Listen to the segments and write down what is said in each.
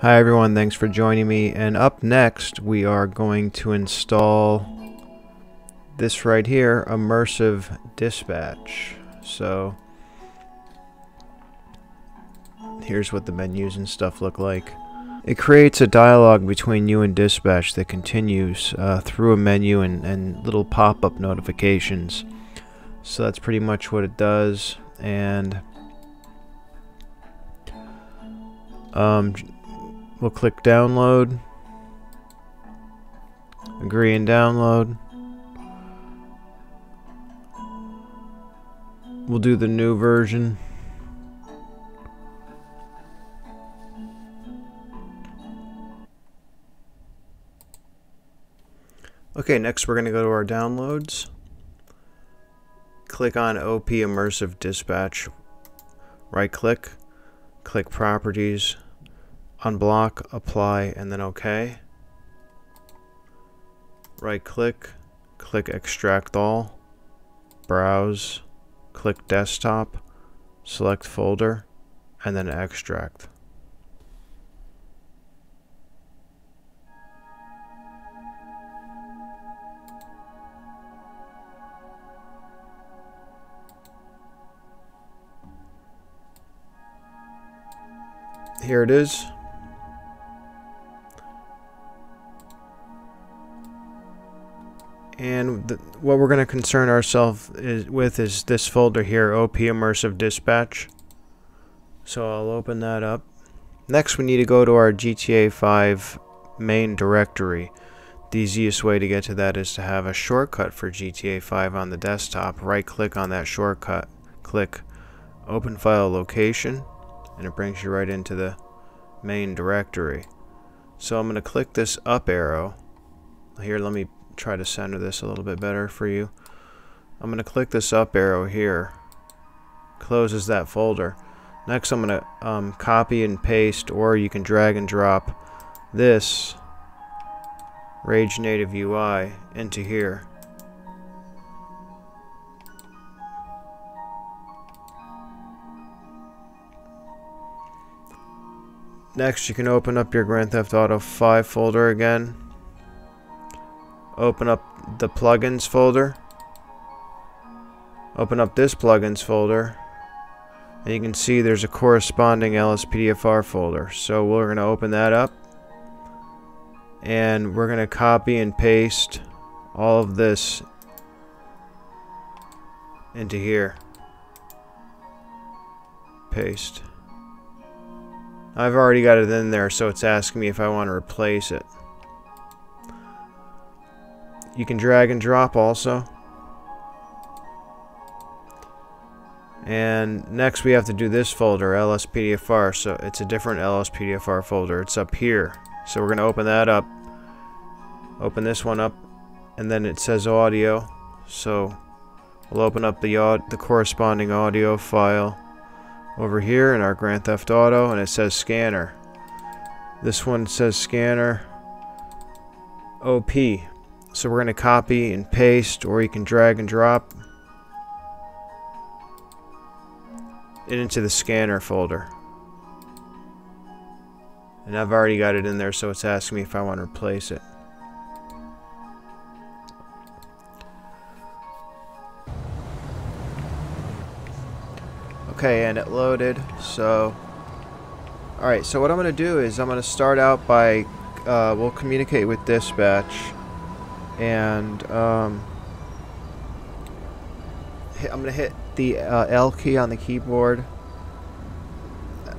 Hi everyone, thanks for joining me. And up next, we are going to install this right here, Immersive Dispatch. So, here's what the menus and stuff look like. It creates a dialogue between you and Dispatch that continues uh, through a menu and, and little pop-up notifications. So that's pretty much what it does. And um, We'll click download. Agree and download. We'll do the new version. Okay, next we're going to go to our downloads. Click on OP Immersive Dispatch. Right click. Click Properties unblock, apply, and then OK. Right click, click extract all, browse, click desktop, select folder, and then extract. Here it is. And the, what we're going to concern ourselves with is this folder here, OP Immersive Dispatch. So I'll open that up. Next we need to go to our GTA 5 main directory. The easiest way to get to that is to have a shortcut for GTA 5 on the desktop. Right click on that shortcut, click Open File Location, and it brings you right into the main directory. So I'm going to click this up arrow. Here, let me try to center this a little bit better for you. I'm going to click this up arrow here. Closes that folder. Next I'm going to um, copy and paste or you can drag and drop this Rage Native UI into here. Next you can open up your Grand Theft Auto 5 folder again open up the plugins folder. Open up this plugins folder. And you can see there's a corresponding LSPDFR folder. So we're going to open that up. And we're going to copy and paste all of this into here. Paste. I've already got it in there so it's asking me if I want to replace it you can drag and drop also. And next we have to do this folder, LSPDFR. So it's a different LSPDFR folder. It's up here. So we're going to open that up. Open this one up. And then it says audio. So we'll open up the, the corresponding audio file over here in our Grand Theft Auto. And it says scanner. This one says scanner OP. So we're going to copy and paste or you can drag and drop it into the scanner folder. And I've already got it in there so it's asking me if I want to replace it. Okay, and it loaded. So, alright, so what I'm going to do is I'm going to start out by, uh, we'll communicate with dispatch and um, hit, I'm gonna hit the uh, L key on the keyboard.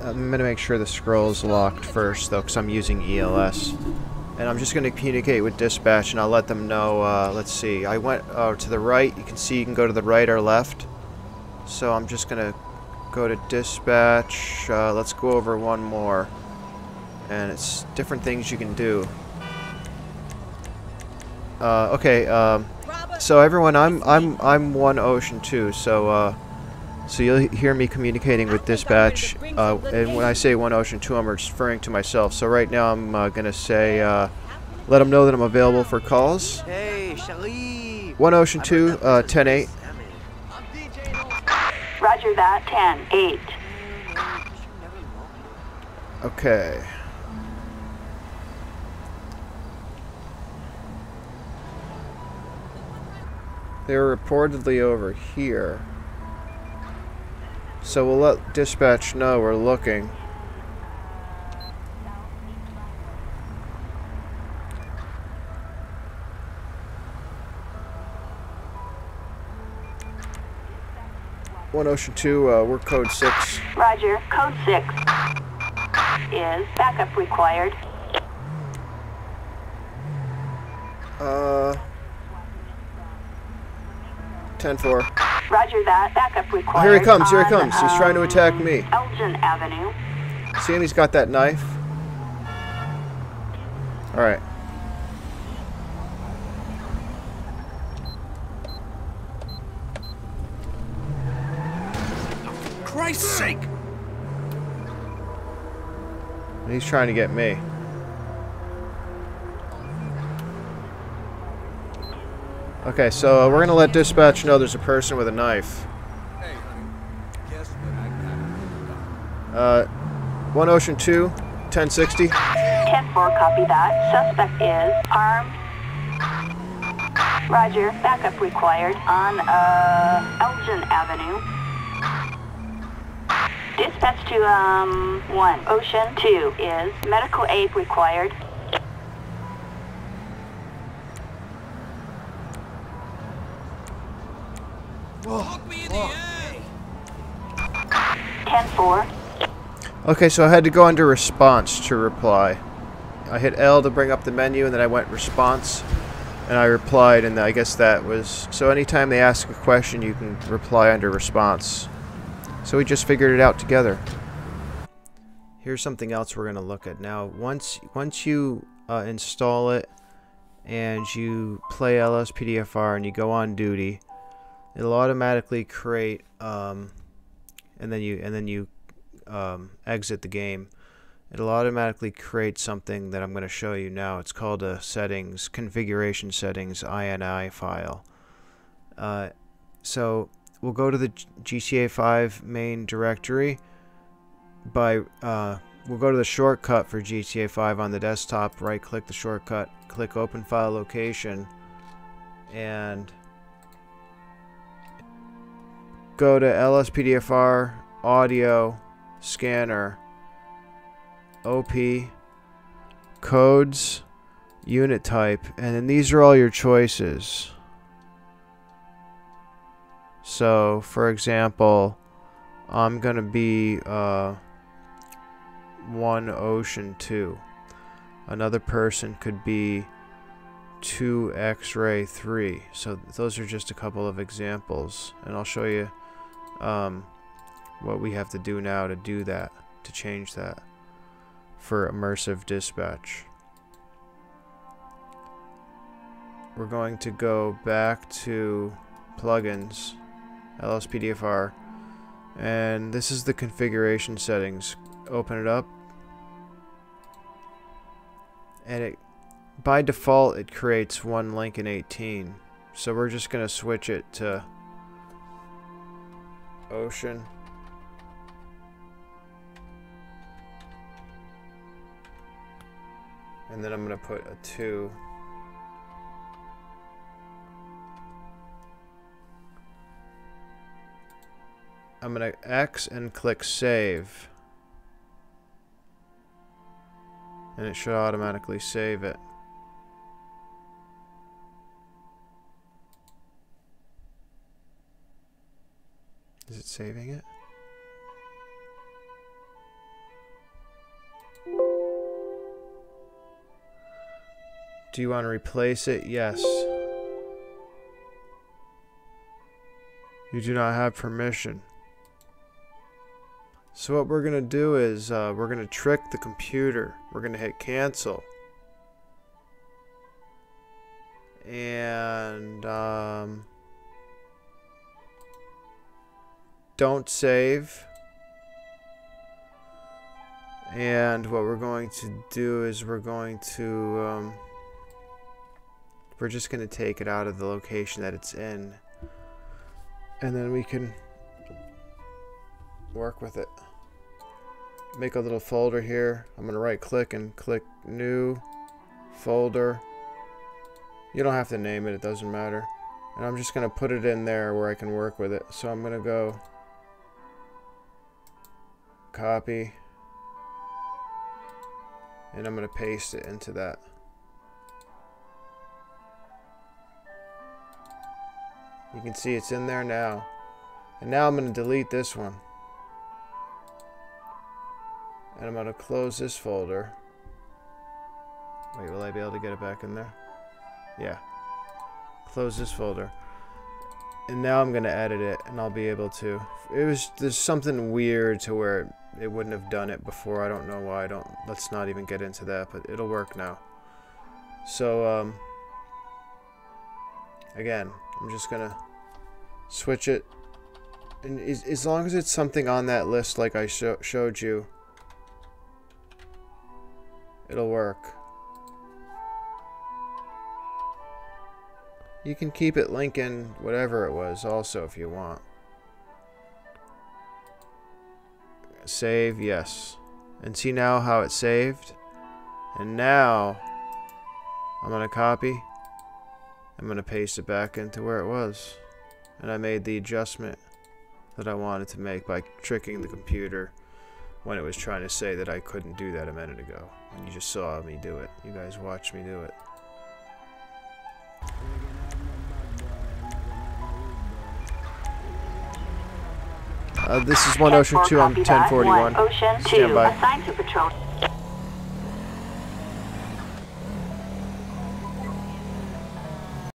I'm gonna make sure the scroll is locked first though because I'm using ELS and I'm just gonna communicate with dispatch and I'll let them know uh, let's see I went uh, to the right. You can see you can go to the right or left. So I'm just gonna go to dispatch. Uh, let's go over one more. And it's different things you can do uh, okay, um, so everyone, I'm I'm I'm one ocean two, so uh, so you'll hear me communicating with dispatch, uh, and when I say one ocean two, I'm referring to myself. So right now, I'm uh, gonna say, uh, let them know that I'm available for calls. Hey, Shali. One ocean two, uh, ten eight. Roger that, ten eight. Okay. They were reportedly over here. So we'll let dispatch know we're looking. One Ocean Two, uh, we're code six. Roger. Code 6 is backup required. Uh, ten four. Roger that. Backup required. Here he comes, here he on, comes. He's trying to um, attack me. Elgin Avenue. See him? He's got that knife. Alright. Christ's sake! He's trying to get me. Okay, so we're gonna let dispatch know there's a person with a knife. Uh, one Ocean Two, 1060. 10-4, copy that. Suspect is armed. Roger. Backup required on uh, Elgin Avenue. Dispatch to um, 1. Ocean 2 is medical aid required. Look me in the eye! 10-4. Okay, so I had to go under response to reply. I hit L to bring up the menu, and then I went response, and I replied, and I guess that was... So anytime they ask a question, you can reply under response. So we just figured it out together. Here's something else we're going to look at now. Once, once you uh, install it, and you play LSPDFR, and you go on duty, it'll automatically create... Um, and then you and then you um, exit the game, it'll automatically create something that I'm going to show you now. It's called a settings, configuration settings INI file. Uh, so we'll go to the GTA 5 main directory by, uh, we'll go to the shortcut for GTA 5 on the desktop, right click the shortcut, click open file location, and go to LSPDFR audio scanner OP codes unit type and then these are all your choices. So for example I'm gonna be uh, one ocean 2 another person could be 2 x-ray 3 so those are just a couple of examples and I'll show you um, what we have to do now to do that, to change that for immersive dispatch. We're going to go back to plugins, LSPDFR, and this is the configuration settings. Open it up, and it by default it creates one Lincoln 18. So we're just going to switch it to ocean. And then I'm going to put a 2. I'm going to X and click save. And it should automatically save it. Saving it? Do you want to replace it? Yes. You do not have permission. So what we're going to do is uh, we're going to trick the computer. We're going to hit cancel. And um, don't save. And what we're going to do is we're going to, um, we're just going to take it out of the location that it's in. And then we can work with it. Make a little folder here. I'm going to right click and click new folder. You don't have to name it, it doesn't matter. And I'm just going to put it in there where I can work with it. So I'm going to go copy and I'm going to paste it into that. You can see it's in there now. And now I'm going to delete this one. And I'm going to close this folder. Wait, will I be able to get it back in there? Yeah. Close this folder. And now I'm going to edit it and I'll be able to. It was, there's something weird to where it wouldn't have done it before. I don't know why. I don't, let's not even get into that, but it'll work now. So, um, again, I'm just going to switch it. And as, as long as it's something on that list like I sho showed you, it'll work. You can keep it Lincoln, whatever it was, also if you want. Save, yes. And see now how it saved? And now, I'm going to copy. I'm going to paste it back into where it was. And I made the adjustment that I wanted to make by tricking the computer when it was trying to say that I couldn't do that a minute ago. And you just saw me do it. You guys watched me do it. Uh, this is one Ocean 2 on 1041. Ocean 2, Stand by. assigned to patrol.